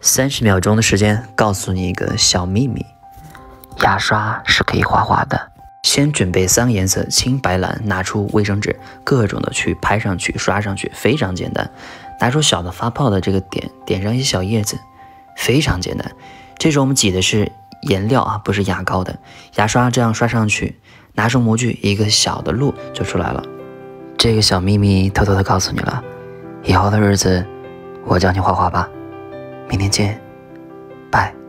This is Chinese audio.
三十秒钟的时间，告诉你一个小秘密：牙刷是可以画画的。先准备三个颜色，青、白、蓝，拿出卫生纸，各种的去拍上去、刷上去，非常简单。拿出小的发泡的这个点，点上一些小叶子，非常简单。这时候我们挤的是颜料啊，不是牙膏的。牙刷这样刷上去，拿出模具，一个小的路就出来了。这个小秘密偷偷的告诉你了，以后的日子，我教你画画吧。明天见。拜